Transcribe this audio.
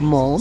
Mom?